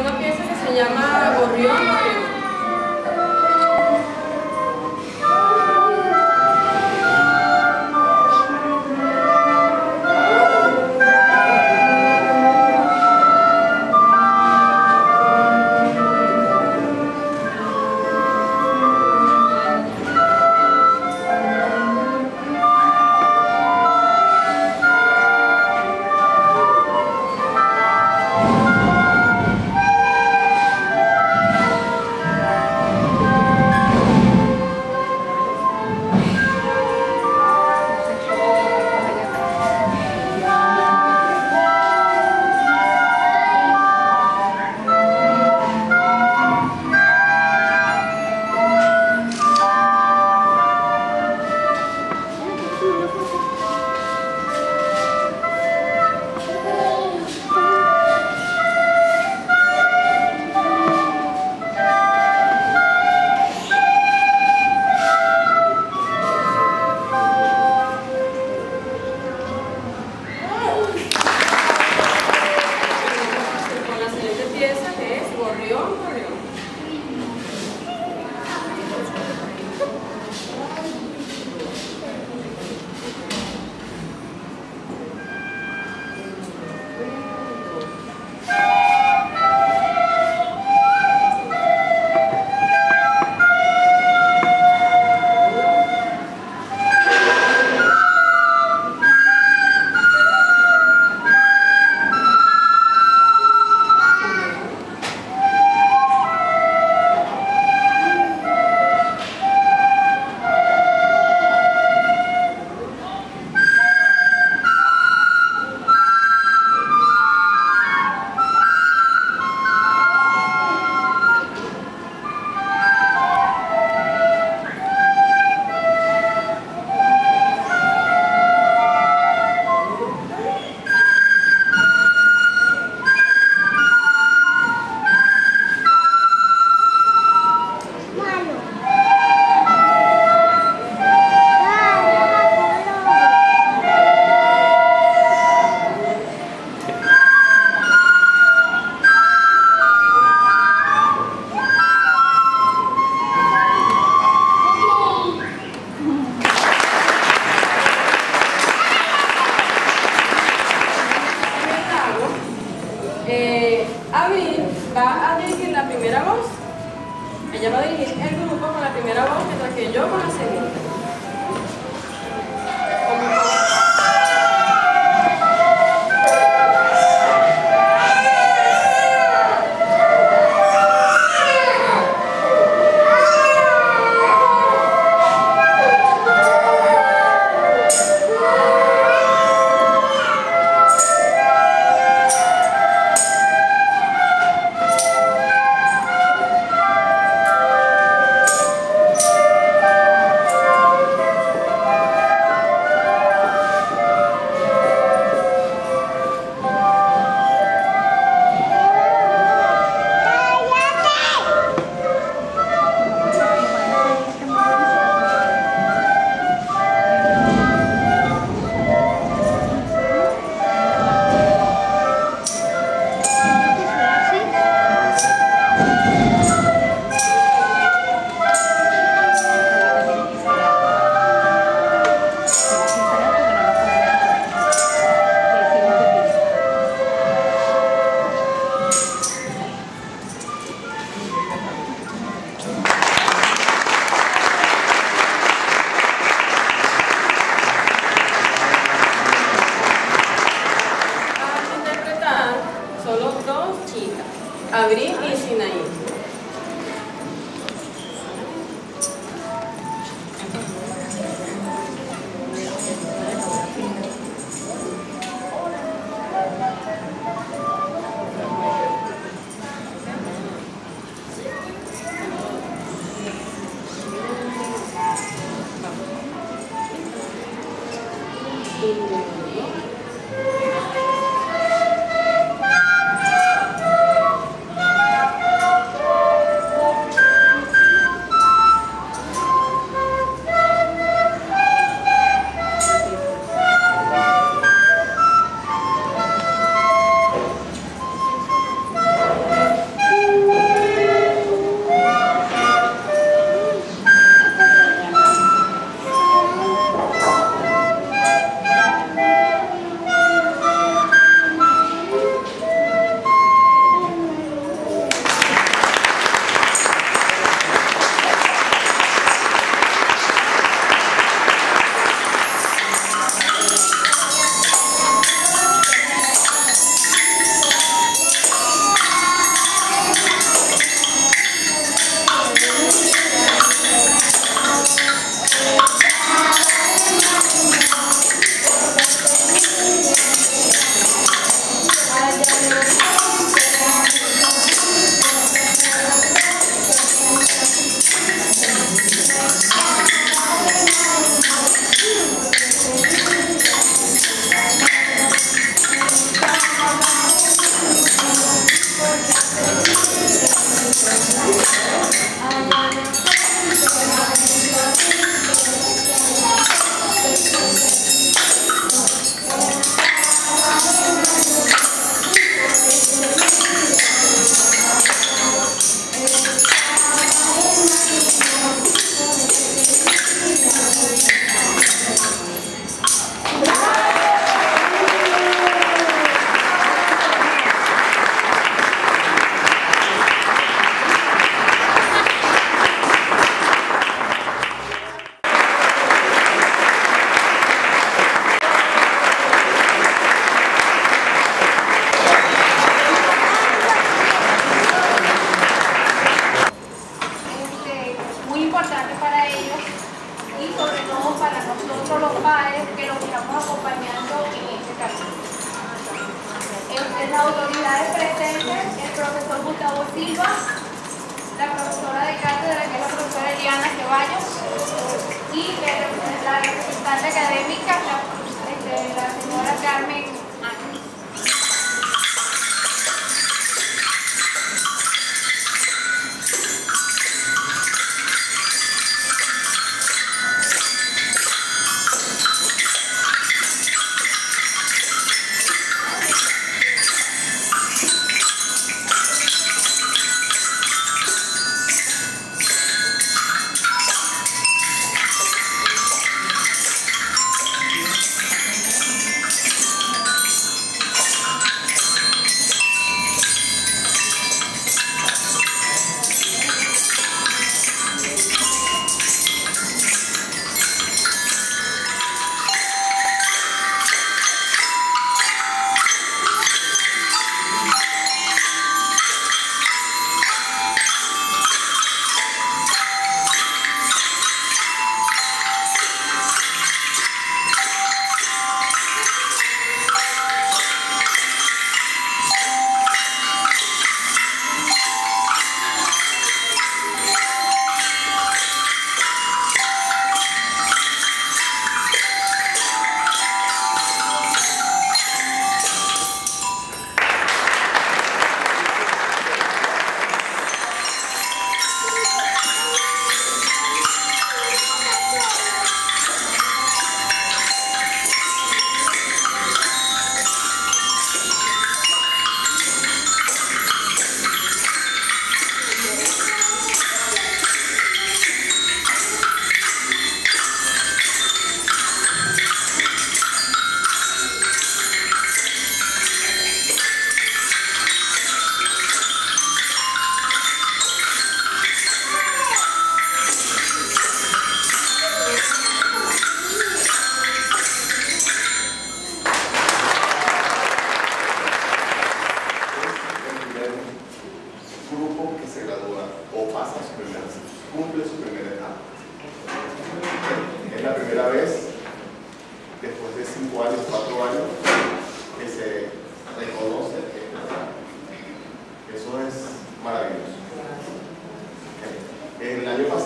uno piensa que se llama gorrión.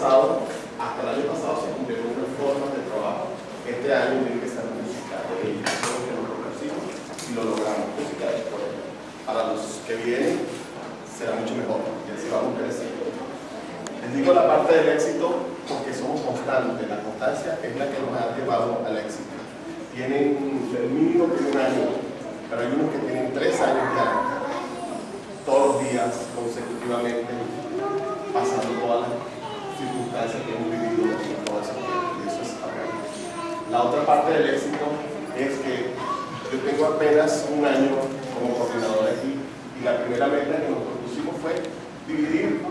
hasta el año pasado se cumplió con unas formas de trabajo. Este año tiene que ser modificado y eso es lo que y lo logramos. Para los que vienen será mucho mejor y así vamos creciendo. Les digo la parte del éxito porque somos constantes, la constancia es la que nos ha llevado al éxito. Tienen el mínimo de un año, pero hay unos que tienen tres años ya, todos los días consecutivamente, pasando todas las que hemos vivido La otra parte del éxito es que yo tengo apenas un año como coordinador aquí y la primera meta que nos propusimos fue dividir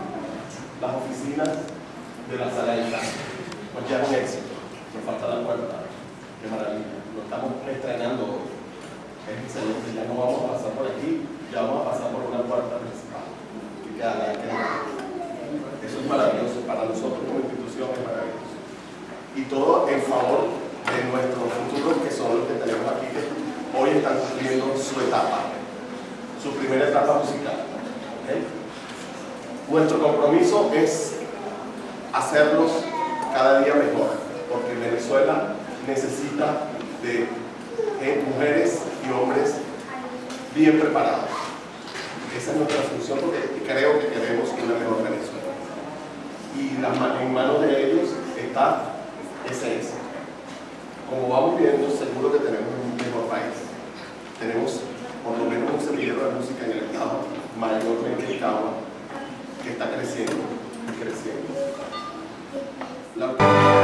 las oficinas de la sala de clase. Pues ya es un éxito, nos falta la puerta qué maravilla, lo estamos estrenando hoy. Es excelente, ya no vamos a pasar por aquí, ya vamos a pasar por una puerta principal que queda la y todo en favor de nuestros futuros que son los que tenemos aquí que hoy están cumpliendo su etapa, su primera etapa musical. ¿okay? Nuestro compromiso es hacerlos cada día mejor, porque Venezuela necesita de mujeres y hombres bien preparados. Esa es nuestra función porque creo que queremos una mejor Venezuela. Y la, en manos de ellos está como vamos viendo, seguro que tenemos un mejor país. Tenemos por lo menos un semillero de música en el Estado, mayormente el Cabo, que está creciendo, y creciendo. La...